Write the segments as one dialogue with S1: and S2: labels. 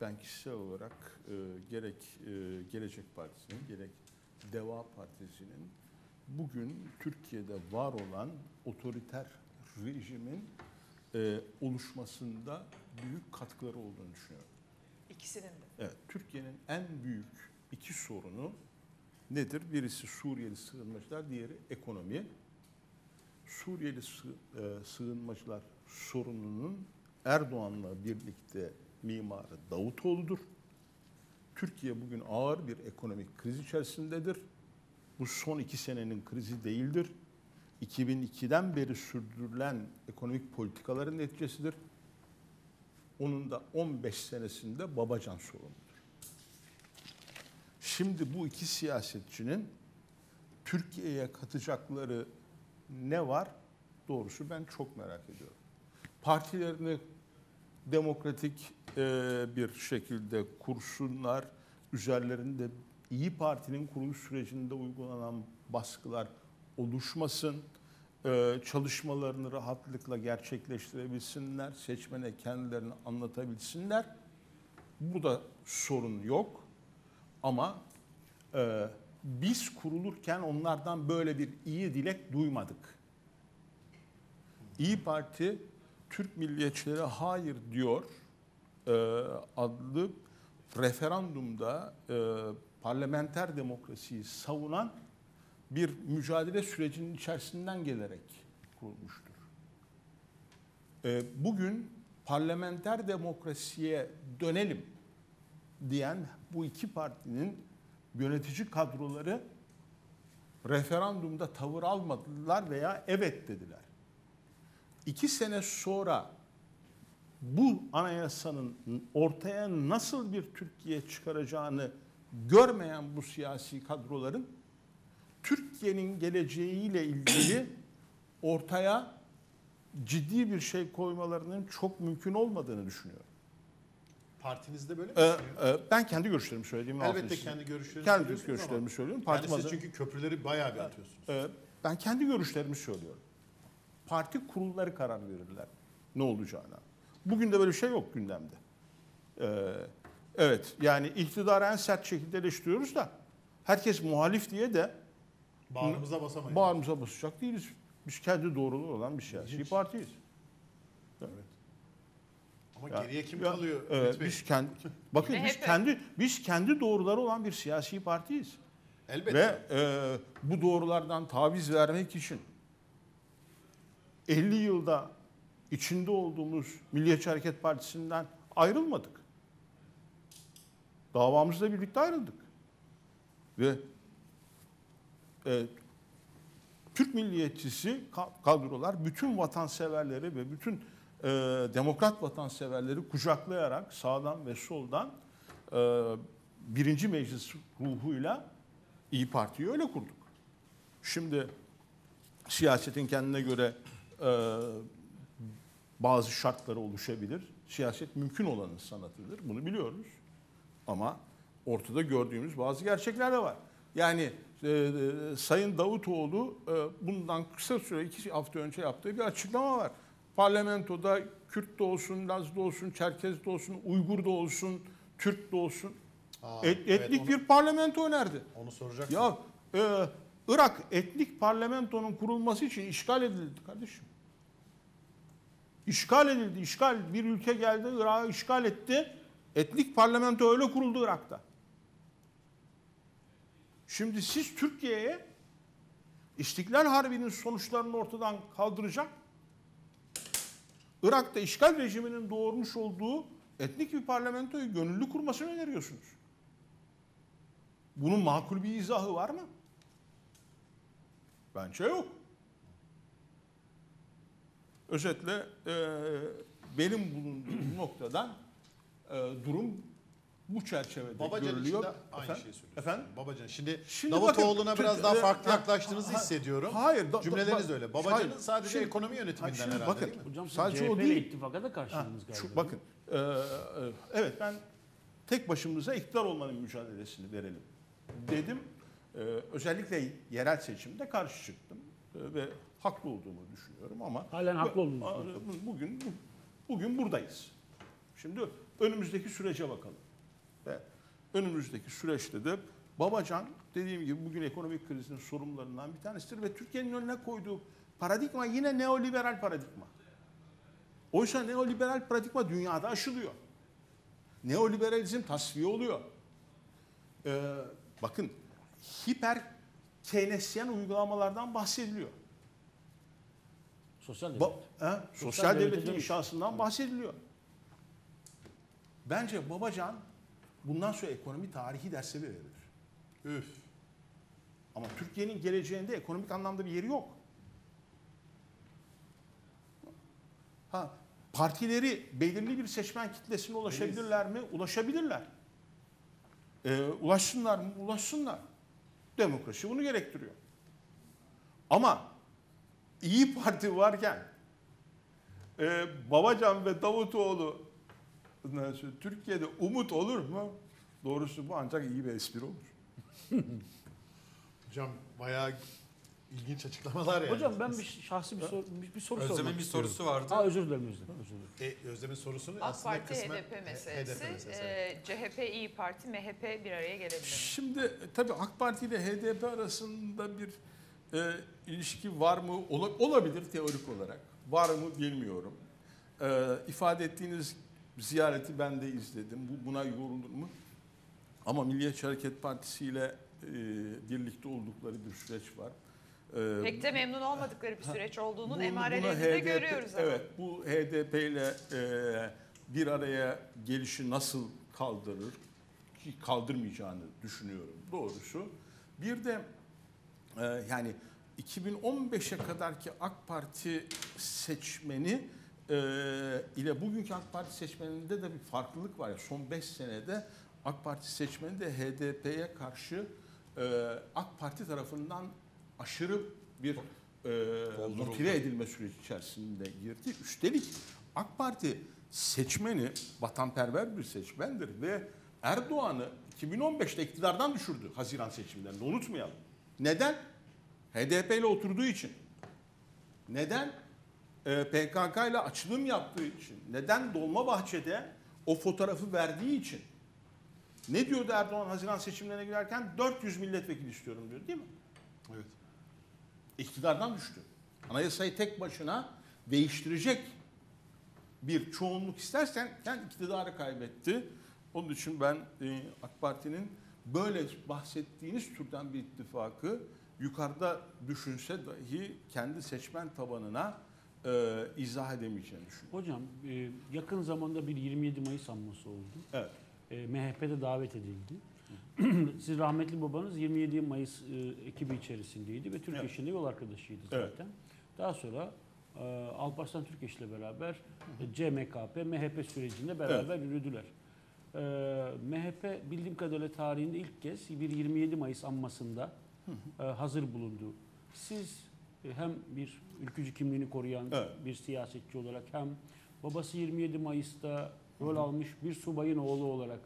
S1: ben kişisel olarak e, gerek e, Gelecek Partisi'nin gerek Deva Partisi'nin bugün Türkiye'de var olan otoriter rejimin e, oluşmasında büyük katkıları olduğunu düşünüyorum.
S2: İkisinin de.
S1: Evet, Türkiye'nin en büyük iki sorunu nedir? Birisi Suriyeli sığınmacılar, diğeri ekonomi. Suriyeli e, sığınmacılar sorununun Erdoğan'la birlikte mimarı Davutoğlu'dur. Türkiye bugün ağır bir ekonomik kriz içerisindedir. Bu son iki senenin krizi değildir. 2002'den beri sürdürülen ekonomik politikaların neticesidir. Onun da 15 senesinde Babacan sorumludur. Şimdi bu iki siyasetçinin Türkiye'ye katacakları ne var? Doğrusu ben çok merak ediyorum. Partilerini demokratik e, bir şekilde kursunlar. Üzerlerinde İyi Parti'nin kuruluş sürecinde uygulanan baskılar oluşmasın. E, çalışmalarını rahatlıkla gerçekleştirebilsinler. Seçmene kendilerini anlatabilsinler. Bu da sorun yok. Ama e, biz kurulurken onlardan böyle bir iyi dilek duymadık. İyi Parti Türk milliyetçilere hayır diyor e, adlı referandumda e, parlamenter demokrasiyi savunan bir mücadele sürecinin içerisinden gelerek kurulmuştur. E, bugün parlamenter demokrasiye dönelim diyen bu iki partinin yönetici kadroları referandumda tavır almadılar veya evet dediler. İki sene sonra bu anayasanın ortaya nasıl bir Türkiye çıkaracağını görmeyen bu siyasi kadroların Türkiye'nin geleceğiyle ilgili ortaya ciddi bir şey koymalarının çok mümkün olmadığını düşünüyorum.
S3: Partinizde böyle mi
S1: Ee, e, ben kendi görüşlerimi söylediğimi
S3: Elbette kendi görüşlerinizi
S1: kendi görüşlerimi söylüyorum.
S3: Yani
S1: Partim
S3: siz
S1: adı-
S3: çünkü köprüleri bayağı bir atıyorsunuz.
S1: Ee, ben kendi görüşlerimi söylüyorum. Parti kurulları karar verirler ne olacağına. Bugün de böyle bir şey yok gündemde. Ee, evet yani iktidarı en sert şekilde eleştiriyoruz da herkes muhalif diye de
S3: Bağrımıza basamayız.
S1: bağrımıza basacak değiliz. Biz kendi doğruluğu olan bir siyasi partiyiz.
S3: Evet. Ama
S1: Ya-
S3: geriye kim
S1: ya,
S3: kalıyor? Bey?
S1: biz kendi bakın biz kendi biz kendi doğruları olan bir siyasi partiyiz.
S3: Elbette.
S1: Ve e, bu doğrulardan taviz vermek için 50 yılda içinde olduğumuz Milliyetçi Hareket Partisi'nden ayrılmadık. Davamızla birlikte ayrıldık. Ve e, Türk milliyetçisi ka- kadrolar bütün vatanseverleri ve bütün e, demokrat vatanseverleri kucaklayarak sağdan ve soldan e, birinci meclis ruhuyla İyi Parti'yi öyle kurduk. Şimdi siyasetin kendine göre bazı şartları oluşabilir. Siyaset mümkün olanın sanatıdır. Bunu biliyoruz. Ama ortada gördüğümüz bazı gerçekler de var. Yani e, e, Sayın Davutoğlu e, bundan kısa süre iki hafta önce yaptığı bir açıklama var. Parlamentoda Kürt de olsun, Laz da olsun, Çerkez de olsun, Uygur da olsun, Türk de olsun.
S3: Aa,
S1: et-
S3: evet,
S1: etnik
S3: onu-
S1: bir parlamento önerdi.
S3: Onu soracaktım.
S1: Ya e, Irak etnik parlamentonun kurulması için işgal edildi kardeşim. İşgal edildi. işgal bir ülke geldi Irak'ı işgal etti. Etnik parlamento öyle kuruldu Irak'ta. Şimdi siz Türkiye'ye İstiklal Harbi'nin sonuçlarını ortadan kaldıracak, Irak'ta işgal rejiminin doğurmuş olduğu etnik bir parlamentoyu gönüllü kurmasını öneriyorsunuz. Bunun makul bir izahı var mı? Bence yok. Özetle e, benim bulunduğum noktadan e, durum bu çerçevede
S3: Babacan
S1: görülüyor.
S3: de aynı
S1: Efendim?
S3: şeyi söylüyorsunuz.
S1: Efendim?
S3: Babacan şimdi,
S1: Şimdi
S3: Davutoğlu'na
S1: bakın,
S3: biraz daha
S1: e,
S3: farklı
S1: ha-
S3: yaklaştığınızı
S1: ha-
S3: hissediyorum.
S1: hayır, da-
S3: Cümleleriniz de öyle. Babacan'ın
S1: hayır,
S3: sadece
S1: şimdi-
S3: ekonomi yönetiminden
S1: şimdi
S3: herhalde
S1: bakın,
S3: değil mi?
S4: Hocam siz
S1: Sadece o
S4: CHP
S1: değil.
S4: ile ittifaka da
S1: Ha,
S4: karşıladınız galiba.
S1: şu, bakın, e, e, evet ben tek başımıza iktidar olmanın mücadelesini verelim dedim. E, özellikle yerel seçimde karşı çıktım E, ve haklı olduğumu düşünüyorum ama
S4: Halen haklı olduğunuzu
S1: bu- bugün bu- bugün buradayız. Şimdi önümüzdeki sürece bakalım. Ve önümüzdeki süreçte de Babacan dediğim gibi bugün ekonomik krizin sorunlarından bir tanesidir ve Türkiye'nin önüne koyduğu paradigma yine neoliberal paradigma. Oysa neoliberal paradigma dünyada aşılıyor. Neoliberalizm tasfiye oluyor. Ee, bakın hiper Keynesyen uygulamalardan bahsediliyor.
S2: Sosyal devlet.
S1: Ba- he? Sosyal,
S2: Sosyal
S1: devletin
S2: dönüş.
S1: inşasından bahsediliyor. Bence Babacan bundan sonra ekonomi tarihi dersleri verilir.
S3: Üf.
S1: Ama Türkiye'nin geleceğinde ekonomik anlamda bir yeri yok. Ha, partileri belirli bir seçmen kitlesine ulaşabilirler mi? Ulaşabilirler. Ee, ulaşsınlar mı? Ulaşsınlar. Demokrasi bunu gerektiriyor. Ama İyi Parti varken e, Babacan ve Davutoğlu Türkiye'de umut olur mu? Doğrusu bu ancak iyi bir espri olur.
S3: Hocam bayağı ilginç açıklamalar yani.
S2: Hocam ben bir şahsi bir soru bir, bir soru sormak
S4: Özlem'in bir
S2: istiyorum.
S4: sorusu vardı.
S2: Aa özür dilerim özür dilerim. Özür dilerim.
S3: E, Özlem'in sorusunu
S5: AK
S3: aslında
S5: Parti
S3: kısmen
S5: HDP meselesi,
S3: HDP meselesi.
S5: e, CHP, İyi Parti, MHP bir araya gelebilir mi?
S1: Şimdi e, tabii AK Parti ile HDP arasında bir e, ilişki var mı? Ola- olabilir teorik olarak. Var mı bilmiyorum. E, ifade ettiğiniz ziyareti ben de izledim. Bu buna yorulur mu? Ama Milliyetçi Hareket Partisi ile e, birlikte oldukları bir süreç var. E,
S5: Pek de memnun olmadıkları bir süreç olduğunun emarelerini de görüyoruz ama.
S1: Evet, bu HDP ile e, bir araya gelişi nasıl kaldırır ki kaldırmayacağını düşünüyorum doğrusu. Bir de e, yani 2015'e kadarki AK Parti seçmeni e, ile bugünkü AK Parti seçmeninde de bir farklılık var. Son 5 senede AK Parti seçmeni de HDP'ye karşı e, AK Parti tarafından aşırı bir e, motive edilme süreci içerisinde girdi. Üstelik AK Parti seçmeni vatanperver bir seçmendir ve Erdoğan'ı 2015'te iktidardan düşürdü Haziran seçimlerinde unutmayalım. Neden? HDP ile oturduğu için. Neden? Ee, PKK ile açılım yaptığı için. Neden? Dolmabahçe'de o fotoğrafı verdiği için. Ne diyordu Erdoğan Haziran seçimlerine girerken? 400 milletvekili istiyorum diyor değil mi?
S3: Evet.
S1: iktidardan düştü. Anayasayı tek başına değiştirecek bir çoğunluk istersen kendi iktidarı kaybetti. Onun için ben e, AK Parti'nin böyle bahsettiğiniz türden bir ittifakı yukarıda düşünse dahi kendi seçmen tabanına e, izah edemeyeceğini düşünüyorum.
S2: Hocam e, yakın zamanda bir 27 Mayıs anması oldu.
S1: Evet.
S2: E, MHP'de davet edildi. Siz rahmetli babanız 27 Mayıs e, ekibi içerisindeydi ve Türk
S1: Evet.
S2: İş'inde yol arkadaşıydı
S1: Evet.
S2: zaten. Daha sonra e, Alparslan Türkeş ile beraber e, CMKP, MHP sürecinde beraber yürüdüler. E, MHP bildiğim kadarıyla tarihinde ilk kez bir 27 Mayıs anmasında e, hazır bulundu. Siz e, hem bir ülkücü kimliğini koruyan
S1: Evet.
S2: bir siyasetçi olarak hem babası 27 Mayıs'ta rol almış bir subayın oğlu olarak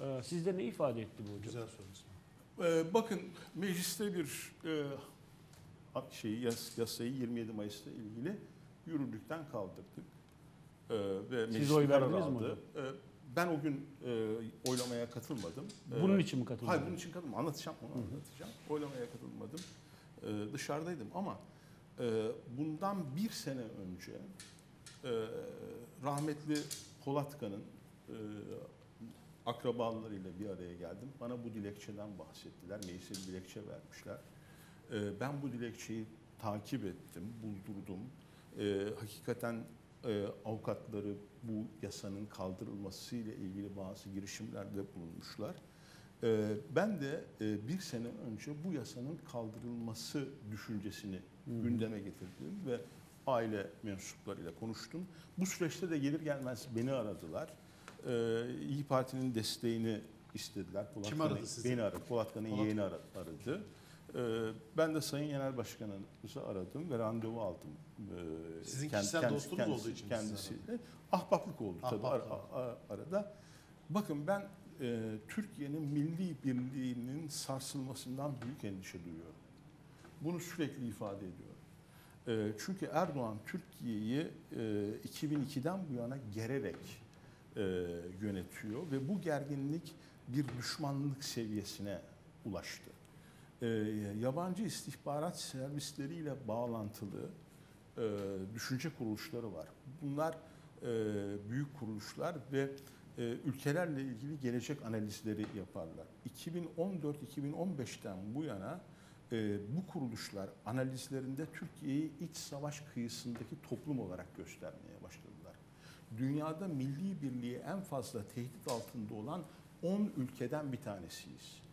S2: e, sizde ne ifade etti bu hocam?
S3: Güzel soru. İsmail.
S1: Ee, bakın mecliste bir e, şeyi yas, yasayı 27 Mayıs'ta ilgili yürürlükten kaldırdık. Ee, ve
S2: Siz oy verdiniz mi
S1: aldı. Ee, ben o gün e, oylamaya katılmadım. Ee,
S2: Bunun için mi katıldınız?
S1: Hayır bunun için katılmadım. Anlatacağım onu anlatacağım. Oylamaya katılmadım. Ee, dışarıdaydım ama e, bundan bir sene önce e, rahmetli Polatkan'ın e, akrabalarıyla bir araya geldim. Bana bu dilekçeden bahsettiler. Meclise bir dilekçe vermişler. E, ben bu dilekçeyi takip ettim, buldurdum. E, hakikaten e, avukatları bu yasanın kaldırılması ile ilgili bazı girişimlerde bulunmuşlar. E, ben de e, bir sene önce bu yasanın kaldırılması düşüncesini gündeme getirdim ve aile mensuplarıyla konuştum. Bu süreçte de gelir gelmez beni aradılar. Ee, İyi Parti'nin desteğini istediler.
S3: Kim
S1: Polatkan'ı-
S3: aradı sizi?
S1: Beni aradı.
S3: Polat-
S1: yeğeni ara- aradı. Ee, ben de Sayın Genel Başkanımızı aradım ve randevu aldım. Ee,
S3: Sizin
S1: kend-
S3: kişisel
S1: kendisi-
S3: dostunuz olduğu
S1: kendisi-
S3: için mi
S1: Kendisiyle. Ahbaplık oldu tabii
S3: Ahbaplık.
S1: ara- a- arada. Bakın ben e, Türkiye'nin milli birliğinin sarsılmasından büyük endişe duyuyorum. Bunu sürekli ifade ediyorum. E, çünkü Erdoğan Türkiye'yi e, 2002'den bu yana gererek e, yönetiyor ve bu gerginlik bir düşmanlık seviyesine ulaştı. E, yabancı istihbarat servisleriyle bağlantılı e, düşünce kuruluşları var. Bunlar e, büyük kuruluşlar ve e, ülkelerle ilgili gelecek analizleri yaparlar. 2014-2015'ten bu yana e, bu kuruluşlar analizlerinde Türkiye'yi iç savaş kıyısındaki toplum olarak göstermeye başladılar. Dünyada milli birliği en fazla tehdit altında olan 10 ülkeden bir tanesiyiz.